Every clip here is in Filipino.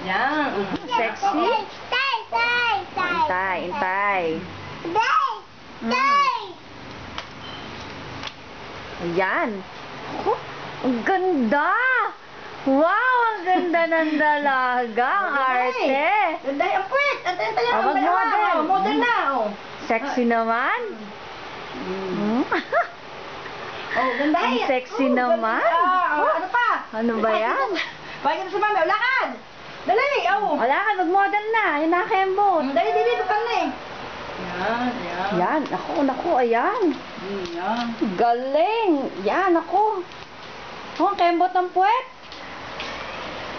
Yan. Sexy. Tay, tay, tay. Intay, intay. Tay, Mm. tay. Ayan. Oh, ang ganda! Wow, ang ganda ng dalaga. Ang arte. Ganda yung puwet. At ito yung Ah, wag model. Oh, model na. Oh. Sexy naman. Hmm? Oh, ganda Ang eh. sexy Oh, naman. ganda. Ah, oh, ano pa? Ano ba yan? Bakit sa mami? Lakad. Dali. Oh. Wala ka, mag-model na. Yun na kembot. Mm, Dali, dali. Bukal na eh. Yan, yan. Yan, ako, naku, ayan. Mm, Yan. Galing. Yan, ako. Oh, ang kembot ng puwet.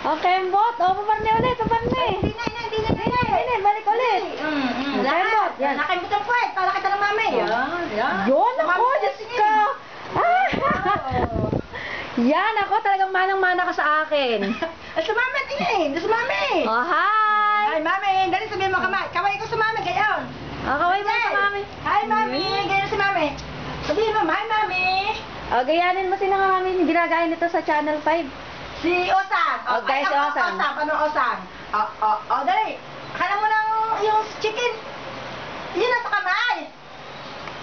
Ang kembot. Oh, paparni ulit, paparni. Hindi na, hindi na, hindi na. Hindi, balik ulit. Mm, mm. Kembot, yan. Nakakembot ang puwet. Para kita ng mami. Yan, yan. Yun, ako, Diyos ko. Ah! Oh. Yan, ako talagang manang-mana ka sa akin. Ay, sa mami, tingin. Sa mami. Oh, hi! Ay, mami. Dali, sabihin mo kamay. Kamay ko sa mami. Gayon. Oh, kaway mo sa mami. Hi, mami. Gayon si mami. Sabihin mo, hi, mami. Oh, gayanin mo sila nga mami. Ginagaya nito sa Channel 5. Si Osang. Oh, guys, si ay, Osang. Osang. Paano Osang? Oh, oh, oh, dali. Akala mo ng yung chicken. Yun nasa kamay.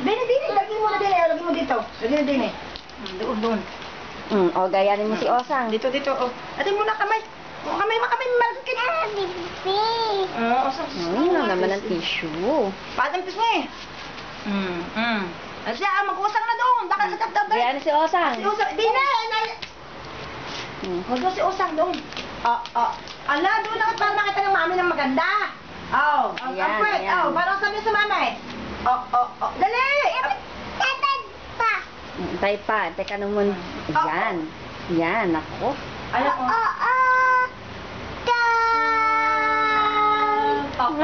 Dini, dini. Lagyan mo na dini. Lagyan mo dito. Lagyan dini. Hmm, Doon, doon. Mm, oh, gayanin mo si Osang. Dito, dito. Oh. Atin mo na kamay. Oh, kamay mo, kamay. Malagyan ka. Ah, bibi. Oh, Osang. Mm, tissue. Patampis mo eh. Mm, mm. Siya, ah, mag-usang na doon. Daka sa tapdap. Gayanin si Osang. Si Usang, di na, na. Mm. Huwag doon si Usang doon. Oh, oh. Ala, doon na para makita ng mami ng maganda. Oh, ang Ayan, ang ayan. Oh, parang sabi sa mami. Oh, oh, oh. Dali! Tatad pa. Mm, Tay pa, teka naman. Yan. Yan, ako. Alam Oo, mo. oo. Tay. Oh, oh,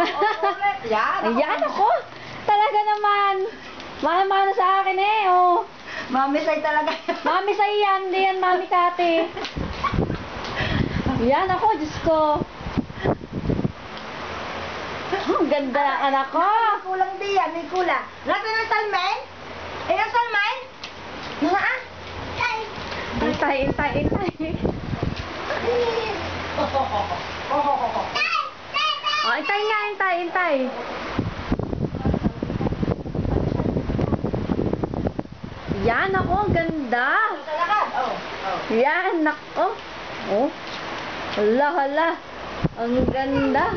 oh. Yan. Ayan ako. Talaga naman. Mahal-mahal na sa akin eh, oh. Mami say talaga. Mami sa yan, hindi yan mami kate. Yan ako, Diyos ko. Ang ganda ng anak ko. May kulang di yan, may kulang. Nasa ng salmay? Eh, yung salmay? Mga ah? Tay. Intay, intay, intay. Oh, oh, oh, oh. Oh, oh, oh, oh. Tay. Tay. Tay. Oh, intay nga, intay, intay. Yan ako, ang ganda. Yan, nako. Oh. Hala, hala. Ang ganda.